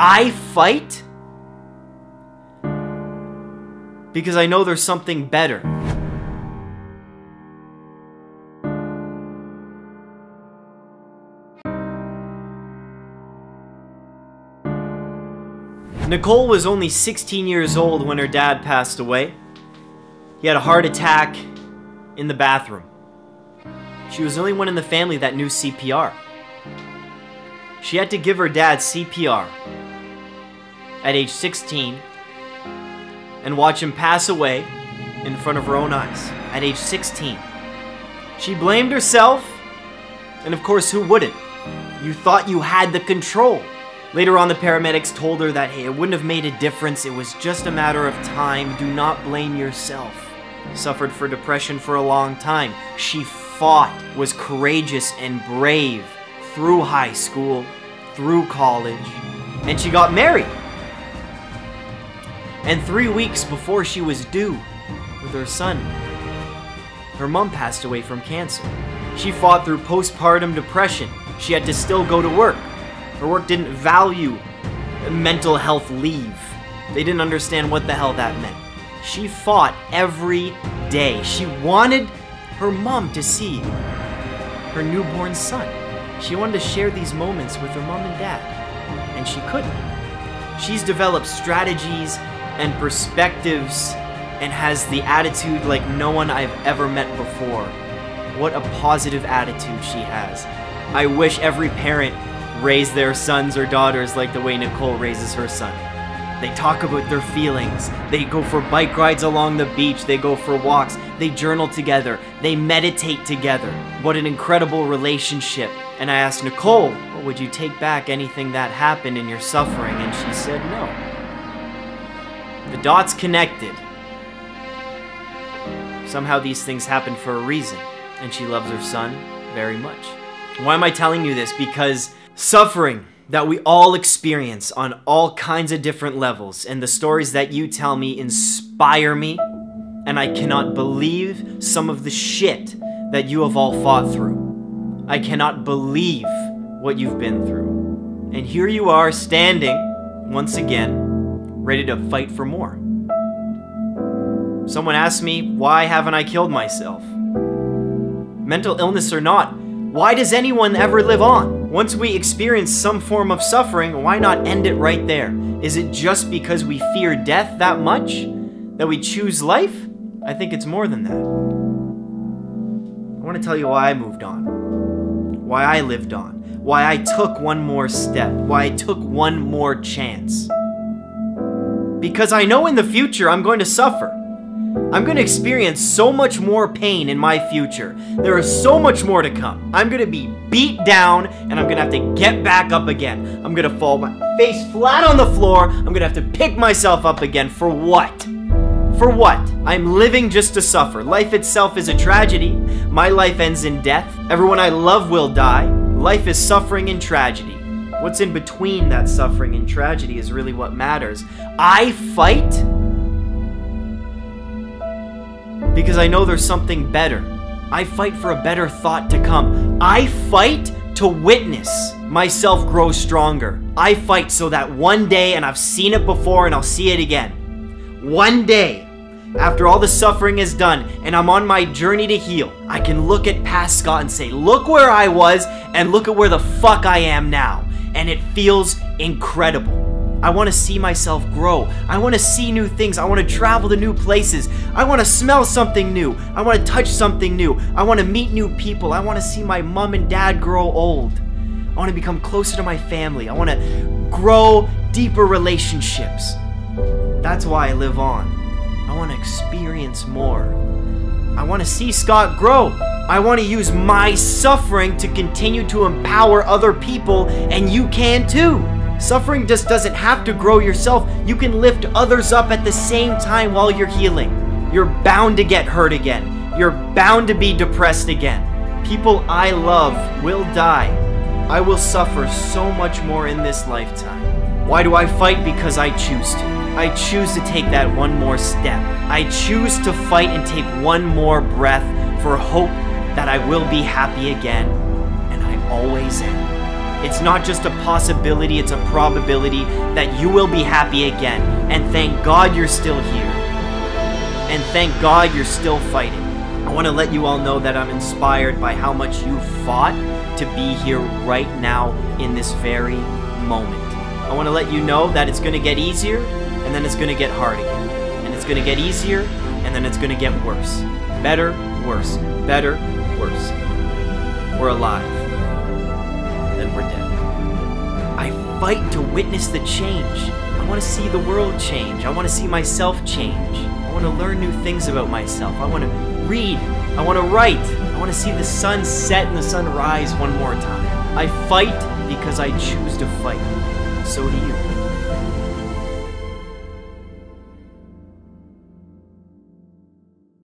I fight because I know there's something better. Nicole was only 16 years old when her dad passed away. He had a heart attack in the bathroom. She was the only one in the family that knew CPR. She had to give her dad CPR at age 16 and watch him pass away in front of her own eyes at age 16. She blamed herself, and of course, who wouldn't? You thought you had the control. Later on, the paramedics told her that, hey, it wouldn't have made a difference. It was just a matter of time. Do not blame yourself. Suffered for depression for a long time. She fought, was courageous and brave through high school, through college, and she got married. And three weeks before she was due with her son, her mom passed away from cancer. She fought through postpartum depression. She had to still go to work. Her work didn't value mental health leave. They didn't understand what the hell that meant. She fought every day. She wanted her mom to see her newborn son. She wanted to share these moments with her mom and dad, and she couldn't. She's developed strategies and perspectives and has the attitude like no one I've ever met before. What a positive attitude she has. I wish every parent raised their sons or daughters like the way Nicole raises her son. They talk about their feelings. They go for bike rides along the beach. They go for walks. They journal together. They meditate together. What an incredible relationship. And I asked Nicole, well, would you take back anything that happened in your suffering? And she said no. The dots connected. Somehow these things happen for a reason. And she loves her son very much. Why am I telling you this? Because suffering that we all experience on all kinds of different levels, and the stories that you tell me inspire me, and I cannot believe some of the shit that you have all fought through. I cannot believe what you've been through. And here you are standing, once again, ready to fight for more. Someone asked me, why haven't I killed myself? Mental illness or not, why does anyone ever live on? Once we experience some form of suffering, why not end it right there? Is it just because we fear death that much that we choose life? I think it's more than that. I want to tell you why I moved on, why I lived on, why I took one more step, why I took one more chance. Because I know in the future I'm going to suffer. I'm going to experience so much more pain in my future. There is so much more to come. I'm going to be beat down and I'm going to have to get back up again. I'm going to fall my face flat on the floor. I'm going to have to pick myself up again. For what? For what? I'm living just to suffer. Life itself is a tragedy. My life ends in death. Everyone I love will die. Life is suffering and tragedy. What's in between that suffering and tragedy is really what matters. I fight because I know there's something better. I fight for a better thought to come. I fight to witness myself grow stronger. I fight so that one day, and I've seen it before and I'll see it again, one day, after all the suffering is done and I'm on my journey to heal, I can look at past Scott and say, look where I was and look at where the fuck I am now. And it feels incredible. I want to see myself grow. I want to see new things. I want to travel to new places. I want to smell something new. I want to touch something new. I want to meet new people. I want to see my mom and dad grow old. I want to become closer to my family. I want to grow deeper relationships. That's why I live on. I want to experience more. I want to see Scott grow. I want to use my suffering to continue to empower other people, and you can too. Suffering just doesn't have to grow yourself. You can lift others up at the same time while you're healing. You're bound to get hurt again. You're bound to be depressed again. People I love will die. I will suffer so much more in this lifetime. Why do I fight? Because I choose to. I choose to take that one more step. I choose to fight and take one more breath for hope that I will be happy again, and I always am. It's not just a possibility, it's a probability that you will be happy again. And thank God you're still here. And thank God you're still fighting. I want to let you all know that I'm inspired by how much you fought to be here right now in this very moment. I want to let you know that it's going to get easier and then it's going to get hard again. And it's going to get easier and then it's going to get worse. Better, worse. Better, worse. We're alive. Then we're dead. I fight to witness the change. I want to see the world change. I want to see myself change. I want to learn new things about myself. I want to read. I want to write. I want to see the sun set and the sun rise one more time. I fight because I choose to fight. So do you.